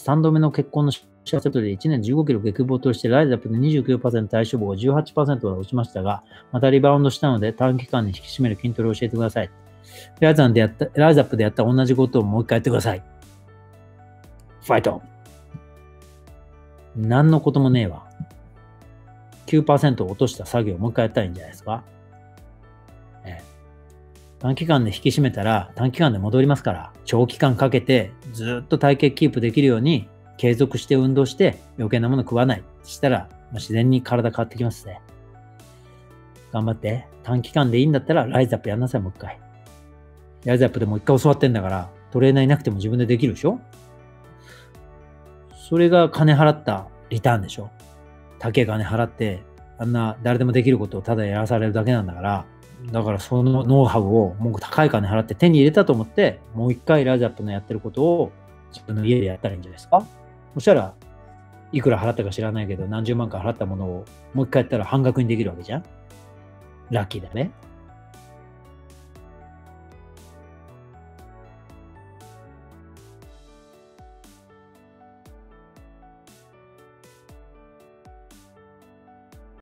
3度目の結婚の幸せとで1年15キロ激暴として、ライズアップで29%対処法が18%まで落ちましたが、またリバウンドしたので短期間に引き締める筋トレを教えてください。ライズアでやったライズアップでやった同じことをもう一回やってください。ファイト何のこともねえわ。9%落とした作業をもう一回やったらいいんじゃないですか。ええ、短期間で引き締めたら短期間で戻りますから、長期間かけてずっと体型キープできるように継続して運動して余計なもの食わない。したら、自然に体変わってきますね。頑張って。短期間でいいんだったらライズアップやんなさい、もう一回。ライズアップでもう一回教わってんだから、トレーナーいなくても自分でできるでしょ？それが金払ったリターンでしょ？高い金払って、あんな誰でもできることをただやらされるだけなんだから、だからそのノウハウをもう高い金払って手に入れたと思って、もう一回ラジャップのやってることを自分の家でやったらいいんじゃないですかそしたら、いくら払ったか知らないけど、何十万か払ったものをもう一回やったら半額にできるわけじゃんラッキーだね。